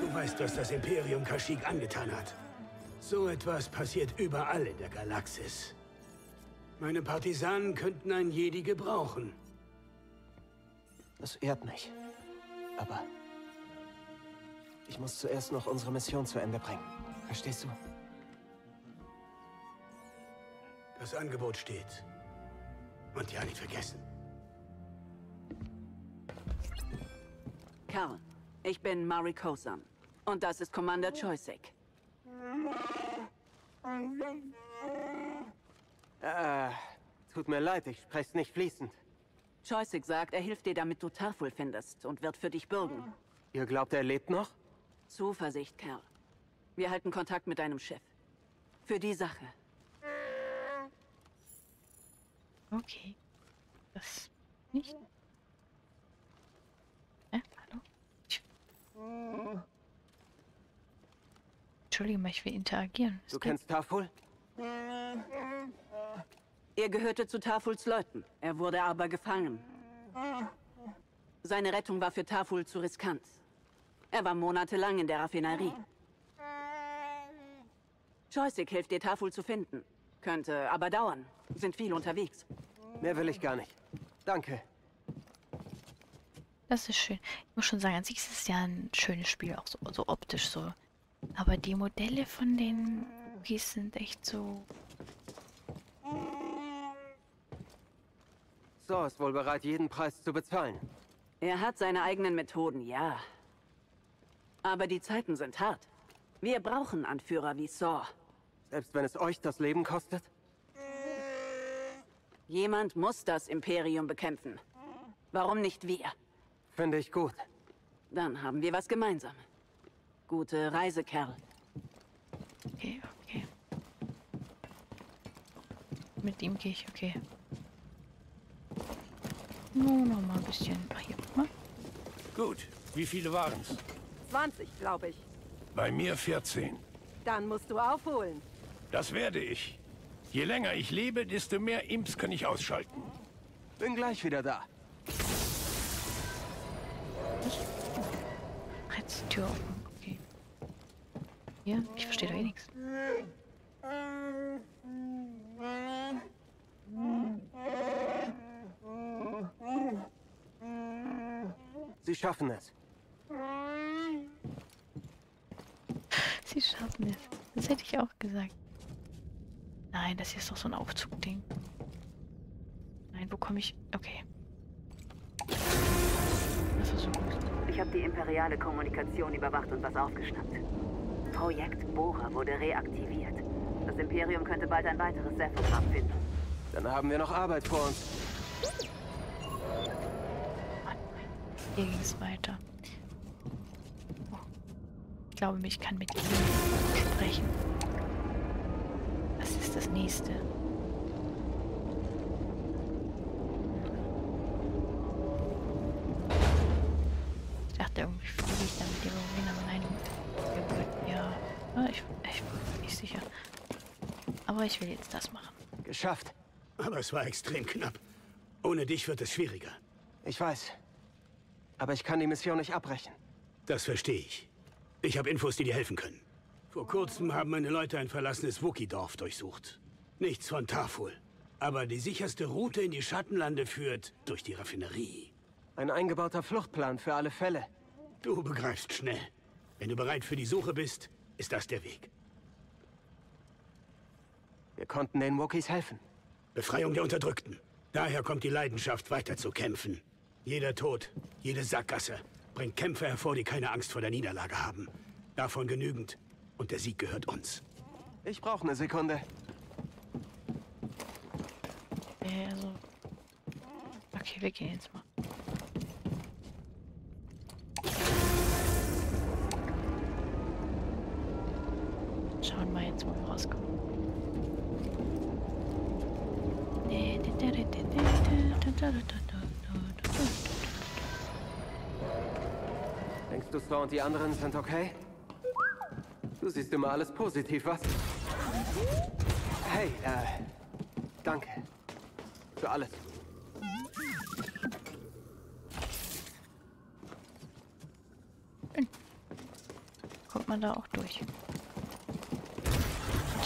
Du weißt, was das Imperium Kashyyyk angetan hat. So etwas passiert überall in der Galaxis. Meine Partisanen könnten einen Jedi gebrauchen. Das ehrt mich. Aber ich muss zuerst noch unsere Mission zu Ende bringen. Verstehst du? Das Angebot steht. Und ja, nicht vergessen. Karl, ich bin Mari Kosan. Und das ist Commander Choisek. Äh, tut mir leid, ich spreche nicht fließend. Choisek sagt, er hilft dir, damit du Tarful findest und wird für dich bürgen. Ihr glaubt, er lebt noch? Zuversicht, Kerl. Wir halten Kontakt mit deinem Chef. Für die Sache. Okay. Das nicht. Äh, hallo? Ich... Entschuldigung, ich will interagieren. Du kennst Taful? Er gehörte zu Tafuls Leuten. Er wurde aber gefangen. Seine Rettung war für Taful zu riskant. Er war monatelang in der Raffinerie. Choisik hilft dir, Taful zu finden. Könnte aber dauern. Sind viel unterwegs. Mehr will ich gar nicht. Danke. Das ist schön. Ich muss schon sagen, an sich ist es ja ein schönes Spiel, auch so, so optisch so. Aber die Modelle von den Cookies sind echt so... So ist wohl bereit, jeden Preis zu bezahlen. Er hat seine eigenen Methoden, ja. Aber die Zeiten sind hart. Wir brauchen Anführer wie Saw. Selbst wenn es euch das Leben kostet? Jemand muss das Imperium bekämpfen. Warum nicht wir? Finde ich gut. Dann haben wir was gemeinsam. Gute Reise, Kerl. Okay, okay. Mit ihm gehe ich, okay. Nur noch mal ein bisschen. Ach, hier, guck mal. Gut. Wie viele waren's? 20, glaube ich. Bei mir 14. Dann musst du aufholen. Das werde ich. Je länger ich lebe, desto mehr Imps kann ich ausschalten. Bin gleich wieder da. Jetzt die Tür offen. Hier? Ich verstehe doch eh nichts. Sie schaffen es. Sie schaffen es. Das hätte ich auch gesagt. Nein, das hier ist doch so ein Aufzugding. Nein, wo komme ich? Okay. Das ist so gut. Ich habe die imperiale Kommunikation überwacht und was aufgeschnappt. Projekt Bohrer wurde reaktiviert. Das Imperium könnte bald ein weiteres Sephogramm finden. Dann haben wir noch Arbeit vor uns. Hier ging es weiter. Oh. Ich glaube, ich kann mit ihm sprechen. Was ist das nächste? Ich, ich bin nicht sicher. Aber ich will jetzt das machen. Geschafft. Aber es war extrem knapp. Ohne dich wird es schwieriger. Ich weiß. Aber ich kann die Mission nicht abbrechen. Das verstehe ich. Ich habe Infos, die dir helfen können. Vor kurzem haben meine Leute ein verlassenes Wookie-Dorf durchsucht. Nichts von Taful. Aber die sicherste Route in die Schattenlande führt durch die Raffinerie. Ein eingebauter Fluchtplan für alle Fälle. Du begreifst schnell. Wenn du bereit für die Suche bist, ist das der Weg. Wir konnten den Wookiees helfen. Befreiung der Unterdrückten. Daher kommt die Leidenschaft, weiter zu kämpfen. Jeder Tod, jede Sackgasse bringt Kämpfer hervor, die keine Angst vor der Niederlage haben. Davon genügend. Und der Sieg gehört uns. Ich brauche eine Sekunde. Also. Okay, wir gehen jetzt mal. Jetzt, wir rauskommen. Denkst du, Saw und die anderen sind okay? Du siehst immer alles positiv, was? Hey, äh, danke. Für alles. kommt man da auch durch.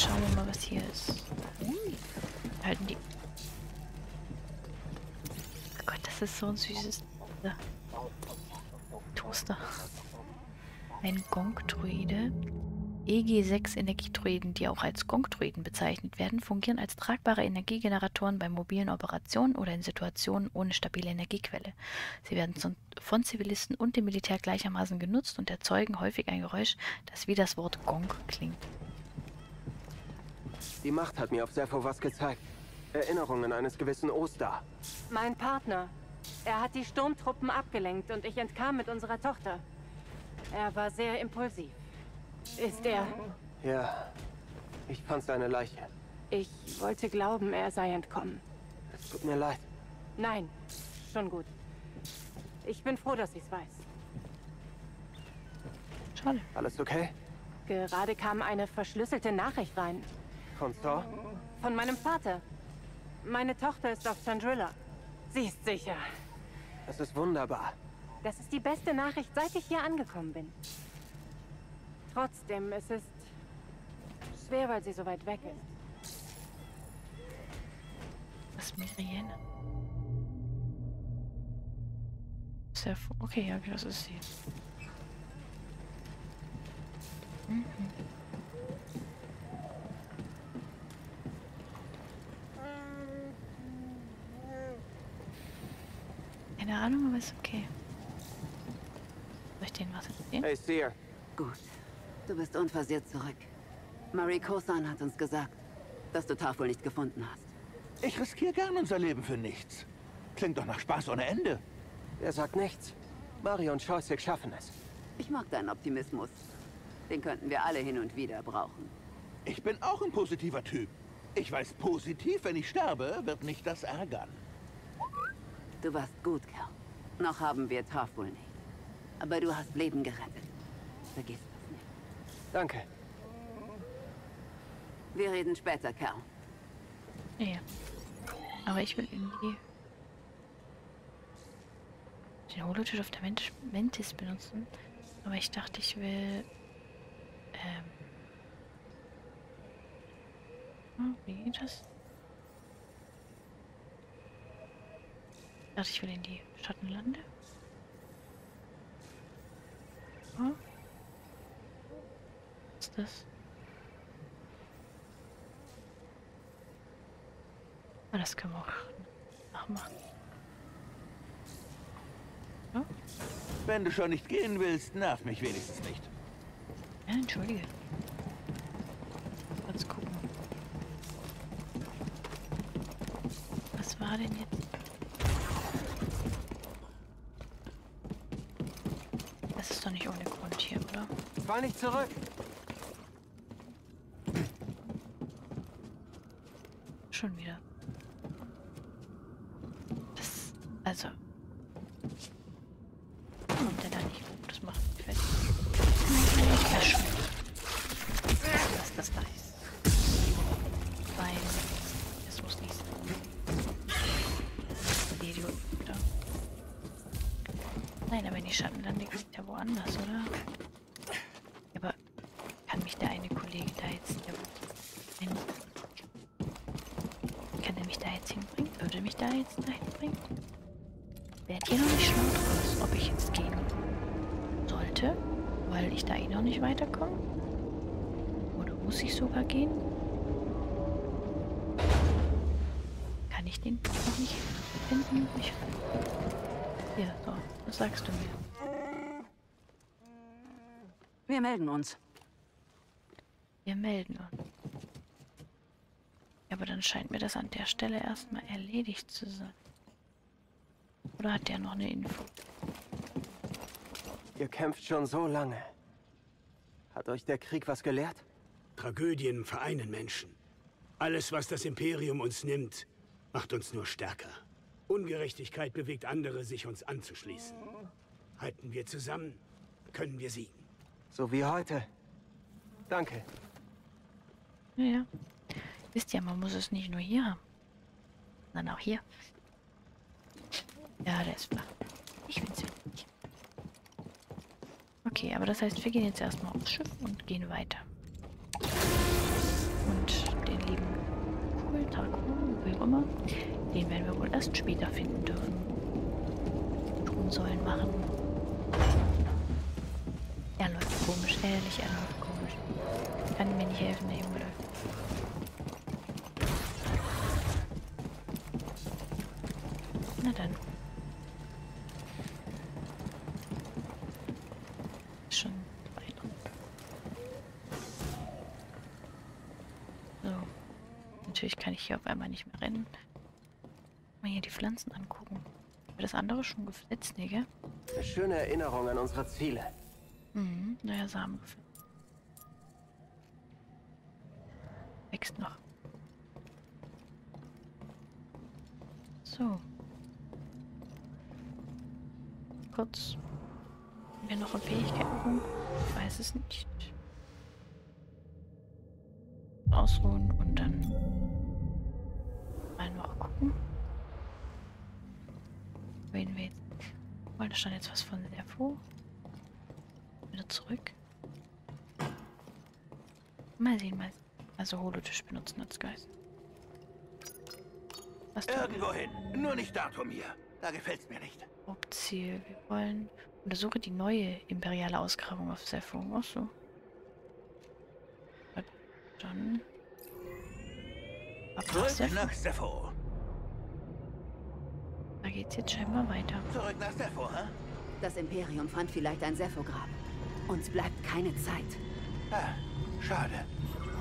Schauen wir mal, was hier ist. Halten die. Oh Gott, das ist so ein süßes. Toaster. Ein Gong-Druide. EG6 Energiedruiden, die auch als Gong-Druiden bezeichnet werden, fungieren als tragbare Energiegeneratoren bei mobilen Operationen oder in Situationen ohne stabile Energiequelle. Sie werden von Zivilisten und dem Militär gleichermaßen genutzt und erzeugen häufig ein Geräusch, das wie das Wort Gong klingt. Die Macht hat mir auf Sepho was gezeigt. Erinnerungen eines gewissen Oster. Mein Partner. Er hat die Sturmtruppen abgelenkt und ich entkam mit unserer Tochter. Er war sehr impulsiv. Ist er... Ja, ich fand seine Leiche. Ich wollte glauben, er sei entkommen. Es tut mir leid. Nein, schon gut. Ich bin froh, dass ich es weiß. Schade. Alles okay? Gerade kam eine verschlüsselte Nachricht rein. Von Thor? Von meinem Vater. Meine Tochter ist auf Chandrilla. Sie ist sicher. Das ist wunderbar. Das ist die beste Nachricht, seit ich hier angekommen bin. Trotzdem, es ist schwer, weil sie so weit weg ist. Was ist Miriam? Sehr Okay, ja, das ist sie. Mhm. Keine Ahnung, aber ist okay. Soll ich denen was erzählen? Hey, Seer. Gut. Du bist unversehrt zurück. Marie Kosan hat uns gesagt, dass du Tafel nicht gefunden hast. Ich riskiere gern unser Leben für nichts. Klingt doch nach Spaß ohne Ende. Er sagt nichts. Mario und Scheusig schaffen es. Ich mag deinen Optimismus. Den könnten wir alle hin und wieder brauchen. Ich bin auch ein positiver Typ. Ich weiß positiv, wenn ich sterbe, wird mich das ärgern. Du warst gut, Kerl. Noch haben wir Tafel nicht. Aber du hast Leben gerettet. Vergiss das nicht. Danke. Wir reden später, Kerl. Ja. Aber ich will in die... Den Holotisch auf der Ment- Mentis benutzen. Aber ich dachte, ich will... Ähm... hm, Wie geht das? Ich dachte, ich will in die Schattenlande. Hm? Was ist das? Ah, das können wir auch nachmachen. Ja? Wenn du schon nicht gehen willst, nerv mich wenigstens nicht. Ja, entschuldige. Kurz gucken. Was war denn jetzt? Das ist doch nicht ohne Grund hier, nicht zurück. Schon wieder. Das, also. Kommt der da nicht? Das macht mich fertig. Löschen. Was das da ist. Weil. Das muss nicht sein. Da. Nein, aber die Schattenlande geht ja woanders, oder? Aber kann mich der eine Kollege da jetzt hier hin kann er mich da jetzt hinbringen? Würde mich da jetzt dahin bringen? Werd hier noch nicht schlau draus, ob ich jetzt gehen sollte, weil ich da eh noch nicht weiterkomme? Oder muss ich sogar gehen? Kann ich den noch nicht finden? Ich ja, so, was sagst du mir? Wir melden uns. Wir melden uns. Aber dann scheint mir das an der Stelle erstmal erledigt zu sein. Oder hat der noch eine Info? Ihr kämpft schon so lange. Hat euch der Krieg was gelehrt? Tragödien vereinen Menschen. Alles, was das Imperium uns nimmt, macht uns nur stärker. Ungerechtigkeit bewegt andere, sich uns anzuschließen. Halten wir zusammen, können wir siegen. So wie heute. Danke. Ja, ja. Wisst ihr, man muss es nicht nur hier haben. Sondern auch hier. Ja, der ist flach. Ich find's wichtig. Okay, aber das heißt, wir gehen jetzt erstmal aufs Schiff und gehen weiter. Und den lieben Taku, wie auch immer, den werden wir wohl erst später finden dürfen. Tun sollen, machen. Er läuft komisch, ehrlich, er läuft komisch. Kann mir nicht helfen, der Junge läuft. Na dann. Ist Schon weit. So. Natürlich einmal nicht mehr rennen. Mal hier die Pflanzen angucken. Haben wir das andere schon gefletzt, ne, gell? Eine schöne Erinnerung an unsere Ziele. Mhm, neuer Samen gefällt. Wächst noch. So. Kurz. Haben wir noch eine Fähigkeit rum? Ich weiß es nicht. Ausruhen und dann mal gucken. Wen wir jetzt. Weil da stand jetzt was von Servo wieder zurück. Mal sehen, mal sehen. Also Holotisch benutzen als Geist. Was tun wir? Irgendwo hin. Nur nicht Datumir. Da gefällt's mir nicht. Hauptziel. Wir wollen... Untersuche die neue imperiale Ausgrabung auf Sepho. Ach so. Dann... Ab nach Zurück Sepho. nach Sepho. Geht's jetzt scheinbar weiter. Zurück nach Sepho, hä? Das Imperium fand vielleicht ein Sephograb. Uns bleibt keine Zeit. Ah, schade.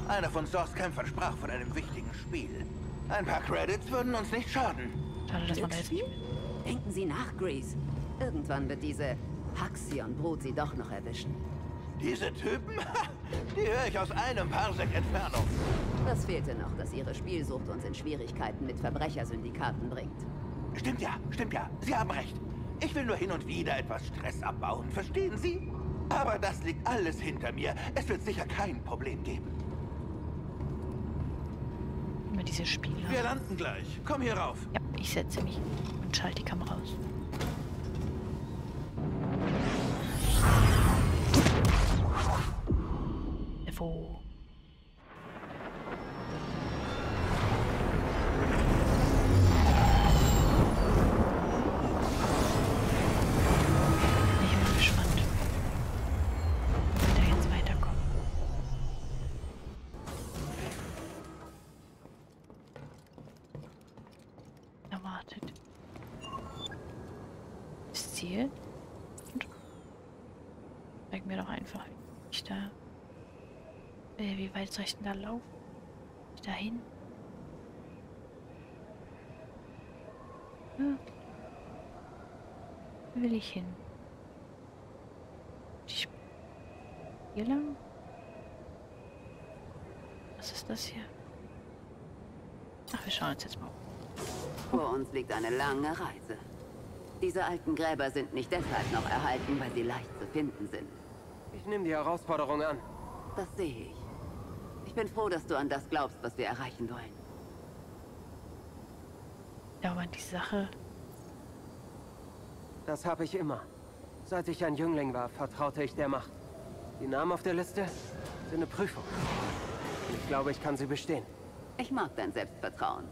Einer von Sors Kämpfern sprach von einem wichtigen Spiel. Ein paar Credits würden uns nicht schaden. Schade, dass man da jetzt nicht... Denken Sie nach, Grease. Irgendwann wird diese Haxion-Brut Sie doch noch erwischen. Diese Typen, die höre ich aus einem Parsec Entfernung. Das fehlte noch, dass Ihre Spielsucht uns in Schwierigkeiten mit Verbrechersyndikaten bringt. Stimmt ja, stimmt ja. Sie haben recht. Ich will nur hin und wieder etwas Stress abbauen, verstehen Sie? Aber das liegt alles hinter mir. Es wird sicher kein Problem geben. Immer diese Spiele. Wir landen gleich. Komm hier rauf. Ja, ich setze mich und schalte die Kamera aus. Wo? Wie weit soll ich denn da laufen? Ich dahin? Hm. Wo will ich hin? Ich hier lang? Was ist das hier? Ach, wir schauen uns jetzt mal um. Vor uns liegt eine lange Reise. Diese alten Gräber sind nicht deshalb noch erhalten, weil sie leicht zu finden sind. Ich nehme die Herausforderung an. Das sehe ich. Ich bin froh, dass du an das glaubst, was wir erreichen wollen. Ja, aber die Sache. Das habe ich immer. Seit ich ein Jüngling war, vertraute ich der Macht. Die Namen auf der Liste sind eine Prüfung. Ich glaube, ich kann sie bestehen. Ich mag dein Selbstvertrauen.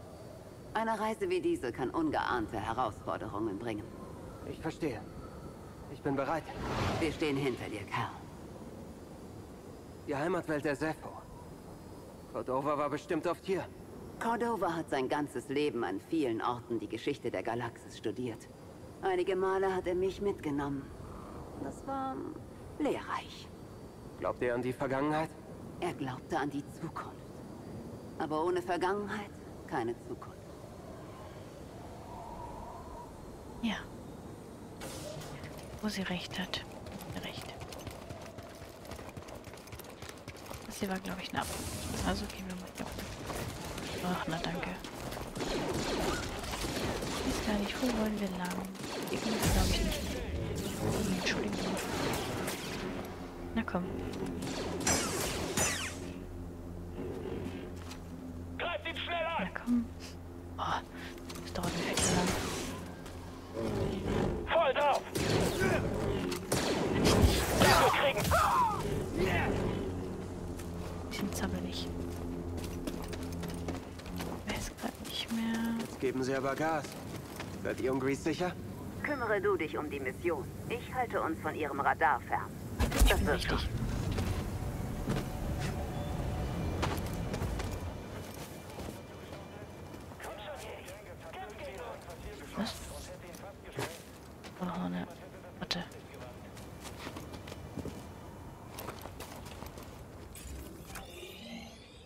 Eine Reise wie diese kann ungeahnte Herausforderungen bringen. Ich verstehe. Ich bin bereit. Wir stehen hinter dir, Kerl. Die Heimatwelt der Sepho. Cordova war bestimmt oft hier. Cordova hat sein ganzes Leben an vielen Orten die Geschichte der Galaxis studiert. Einige Male hat er mich mitgenommen. Das war lehrreich. Glaubt ihr an die Vergangenheit? Er glaubte an die Zukunft. Aber ohne Vergangenheit keine Zukunft. Ja. Wo sie recht hat. Recht. Das hier war, glaube ich, eine. Also gehen wir mal hier. Ach, na danke. Ich weiß gar nicht, wo wollen wir lang? Wir, glaube ich, nicht. Entschuldigung. Na komm. Geben Sie aber Gas. Seid ihr um Grease sicher? Kümmere du dich um die Mission. Ich halte uns von ihrem Radar fern. Das wird Richtig. schon. Was? Oh, ne. Warte.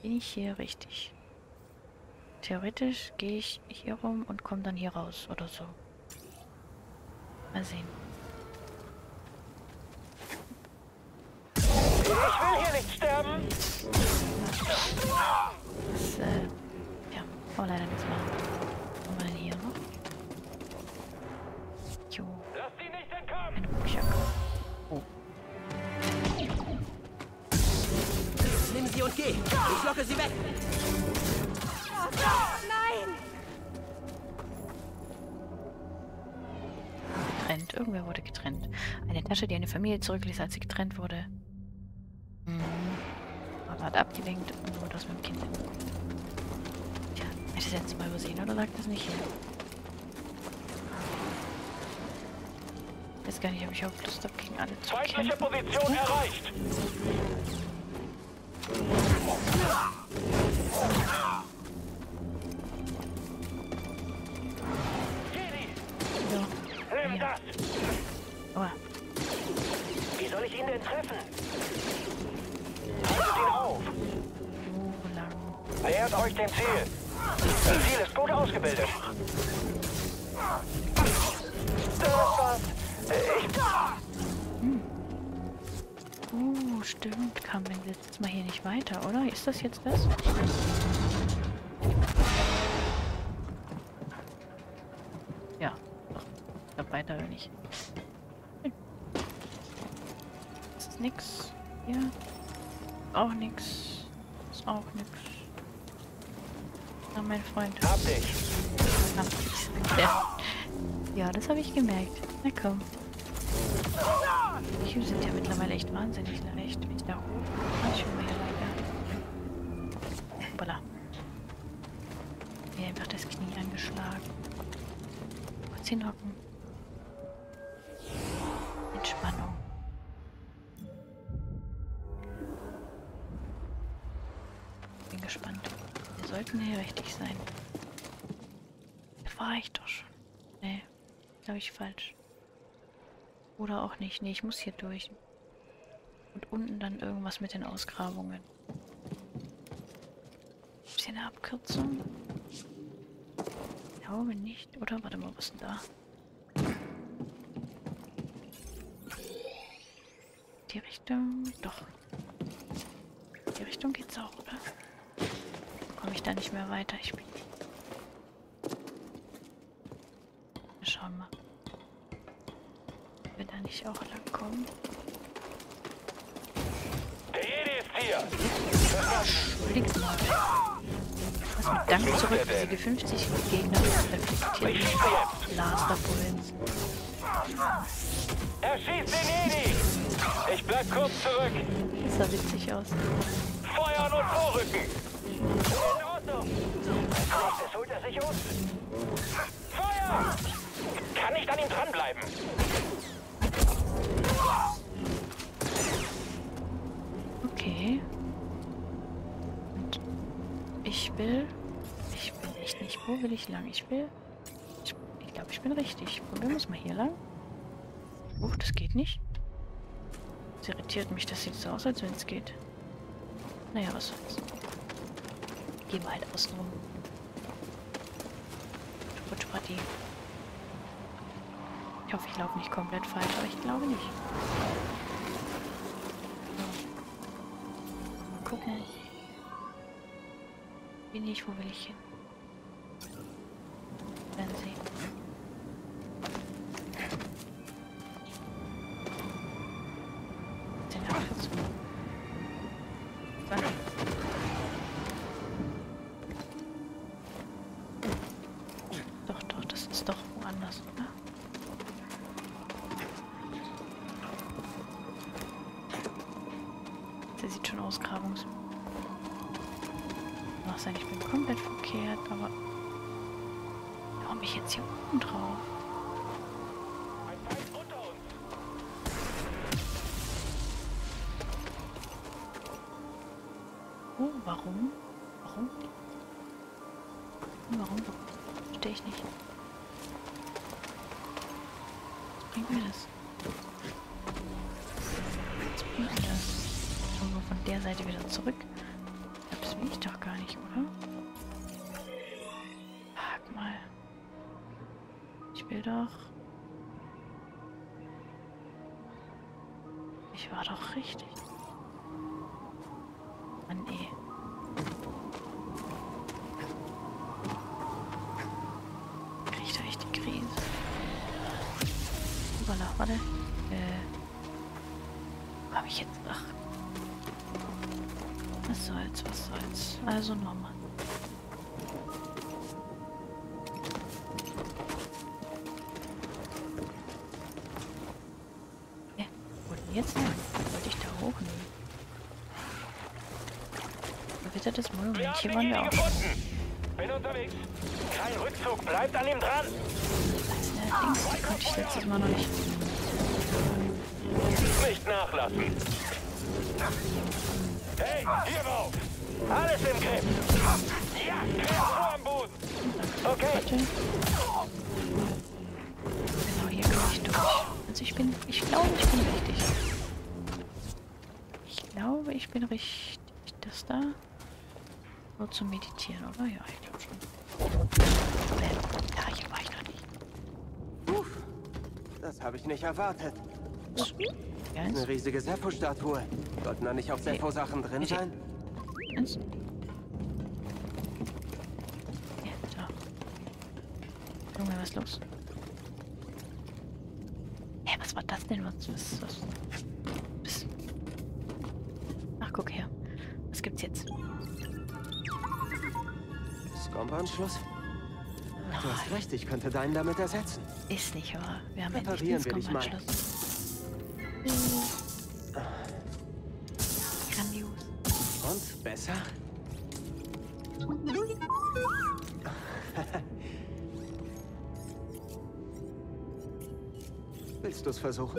Bin ich hier richtig? Theoretisch gehe ich hier rum und komme dann hier raus oder so. Mal sehen. Ich will hier nicht sterben! Das, äh, ja, kann man leider nichts machen. Wir denn hier noch? Jo, Lass sie nicht entkommen! ein Rucksack. Oh, Nimm sie und geh. Ich locke sie weg. Getrennt. Irgendwer wurde getrennt. Eine Tasche, die eine Familie zurückließ, als sie getrennt wurde. Mhm. Aber hat abgelenkt und wurde das mit dem Kind. Tja, hätte ich das jetzt mal übersehen oder sagt das nicht hier? Ich weiß gar nicht, ob ich auch Lust habe, gegen alle zu Feindliche kämpfen. Position erreicht! Euch dem Ziel! Das Ziel ist gut ausgebildet! Das war's! Ich... Oh, stimmt. Kam denn jetzt mal hier nicht weiter, oder? Ist das jetzt das? Ja. Ich glaube weiter oder nicht. Hm. Das ist nix. Hier. Auch nix. Ist auch nix. Mein Freund. Hab ich's. Ja. ja, das habe ich gemerkt. Na komm. Die sind ja mittlerweile echt wahnsinnig leicht. Wenn ich da hoch. Ah, schon mal hier. Hoppala. Mir einfach das Knie angeschlagen. Kurz hinhocken. Entspannung. Bin gespannt. Sollten hier richtig sein. Da war ich doch schon. Nee, glaube ich falsch. Oder auch nicht. Nee, ich muss hier durch. Und unten dann irgendwas mit den Ausgrabungen. Ist hier eine Abkürzung? Ich glaube nicht. Oder? Warte mal, was ist denn da? Die Richtung? Doch. Die Richtung geht's auch, oder? Komme ich da nicht mehr weiter? Ich bin... Wir schauen mal. Wir da nicht auch lang kommen. Der Jedi ist hier! Entschuldigt mal. Was mit Dank zurück besiege 50 Gegner reflektiert Blasterbullens. Erschießt den Jedi! Ich bleib kurz zurück! Das sah witzig aus. Feuern und vorrücken! Ich will... Ich bin echt nicht... Wo will ich lang? Ich will... Ich, ich glaube, ich bin richtig. Probieren wir es mal hier lang. Uch, das geht nicht. Das irritiert mich. Das sieht so aus, als wenn es geht. Naja, was soll's. Gehen wir halt außen rum. Rutsch, Party. Ich hoffe, ich laufe nicht komplett falsch, aber ich glaube nicht. Mal gucken. Bin ich, wo will ich hin? Jetzt hier oben drauf? Oh, warum? Warum? Warum? Verstehe ich nicht. Bringt mir das? Was bringt mir das? Irgendwo von der Seite wieder zurück? Das will ich doch gar nicht, oder? Ich doch... Ich war doch richtig. Mann, ey. Krieg ich da echt die Krise? Überlach, warte. Äh. Hab ich jetzt? Ach. Was soll's, was soll's. Also nochmal. Verwittertes Monument. Hier waren wir auch. Bin unterwegs. Kein Rückzug. Bleibt an ihm dran. Äh, Dings, die konnte ich letztes Mal noch nicht. Nicht nachlassen. Hey, hier rauf. Alles im Griff. Ja, Kreatur am Boden. Okay, Warte. Genau, hier komme ich durch. Also ich bin, ich glaube, ich bin richtig. Ich glaube, ich bin richtig. Das da? Nur zum Meditieren, oder? Ja, ich glaube schon. Bäm. Ja, hier war ich noch nicht. Uff, das habe ich nicht erwartet. Eins, Eine riesige Sepho-Statue. Sollten da nicht auch Sepho-Sachen drin Bitte. sein? eins. Ja, da. Junge, was ist los? Hä, was war das denn? Was, was, was? was? Ach, guck her. Was gibt's jetzt? Scomp-Anschluss? Du hast recht, ich könnte deinen damit ersetzen. Ist nicht wahr. Wir haben endlich den Reparieren will ich mal. Skomp-Anschluss. Grandios. Und besser? Willst du es versuchen?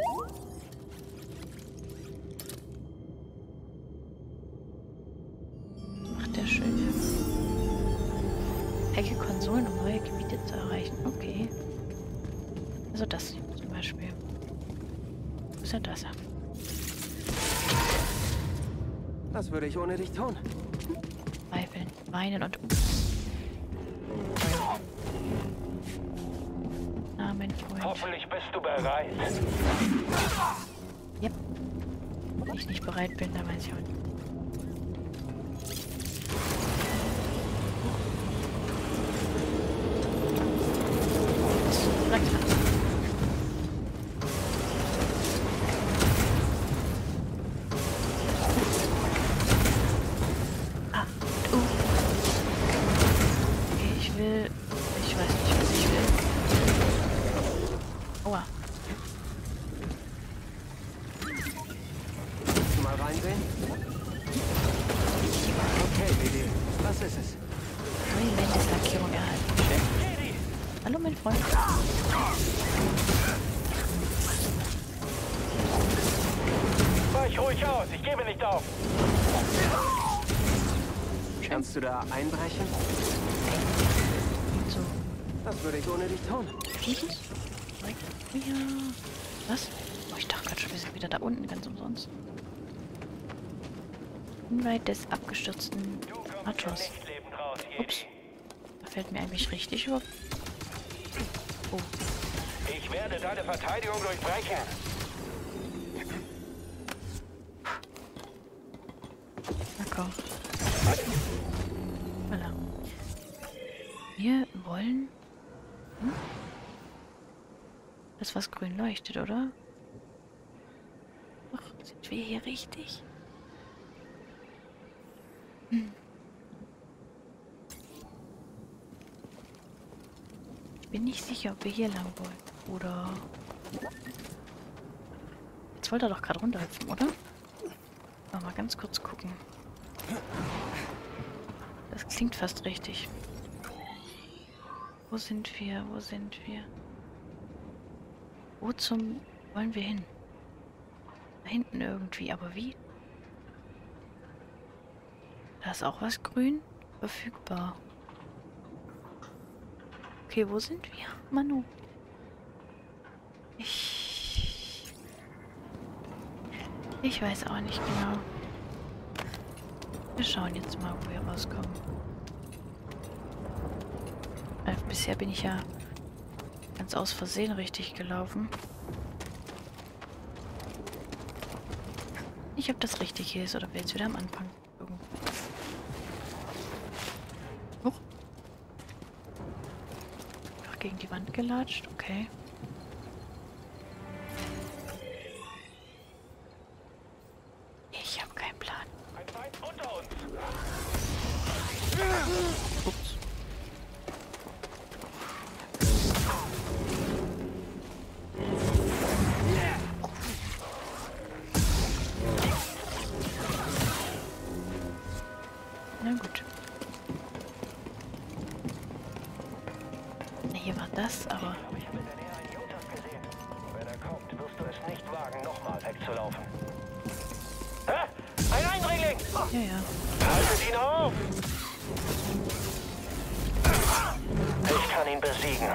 Weinen und... Ah, mein Freund. hoffentlich bist du bereit. Yep. Wenn ich nicht bereit bin, dann weiß ich auch nicht. Ruhig aus. Ich gebe nicht auf. Kannst du da einbrechen? So. Das würde ich ohne dich tun. Geht es? Direkt. Ja. Was? Oh, ich dachte gerade schon, wir sind wieder da unten, ganz umsonst. Unweit des abgestürzten Matros. Ups. Da fällt mir eigentlich richtig über. Oh, Ich werde deine Verteidigung durchbrechen. Komm. Voilà. Wir wollen... Hm? Das, was grün leuchtet, oder? Ach, sind wir hier richtig? Ich bin nicht sicher, ob wir hier lang wollen. Oder... Jetzt wollte er doch gerade runterhüpfen, oder? mal ganz kurz gucken. Das klingt fast richtig. Wo sind wir? Wo sind wir? Wo zum wollen wir hin? Da hinten irgendwie, aber wie? Da ist auch was grün verfügbar. Okay, wo sind wir? Manu. Ich... Ich weiß auch nicht genau. Wir schauen jetzt mal, wo wir rauskommen. Äh, bisher bin ich ja ganz aus Versehen richtig gelaufen. Nicht, ob das richtig hier ist oder wir jetzt wieder am Anfang. Huch. Einfach gegen die Wand gelatscht, okay. Kann ihn besiegen.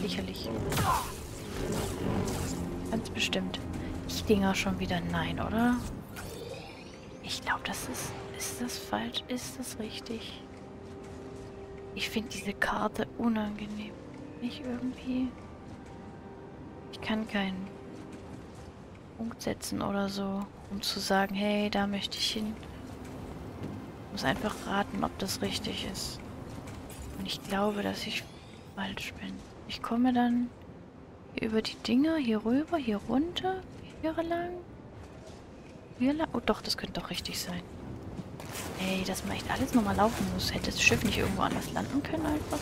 Sicherlich. Ganz bestimmt. Ich Dinger schon wieder nein, oder? Ich glaube, das ist... Ist das falsch? Ist das richtig? Ich finde diese Karte unangenehm. Nicht irgendwie... Ich kann keinen Punkt setzen oder so, um zu sagen, hey, da möchte ich hin. Ich muss einfach raten, ob das richtig ist. Und ich glaube, dass ich falsch bin. Ich komme dann über die Dinger, hier rüber, hier runter, hier lang. Hier lang. Oh doch, das könnte doch richtig sein. Ey, dass man echt alles nochmal laufen muss. Hätte das Schiff nicht irgendwo anders landen können einfach?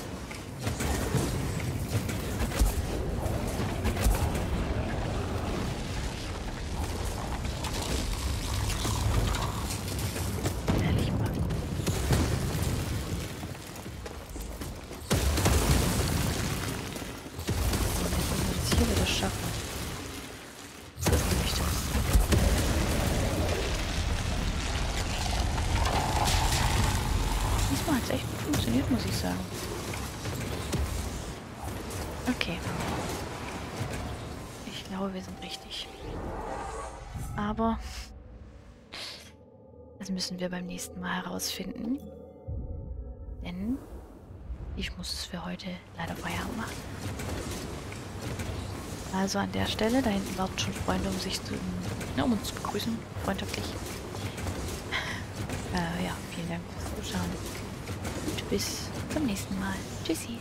Müssen wir beim nächsten Mal herausfinden. Denn ich muss es für heute leider Feierabend machen. Also an der Stelle, da hinten warten schon Freunde, um sich zu, ja, um uns zu begrüßen, freundschaftlich. Äh, ja, vielen Dank fürs Zuschauen. Und bis zum nächsten Mal. Tschüssi.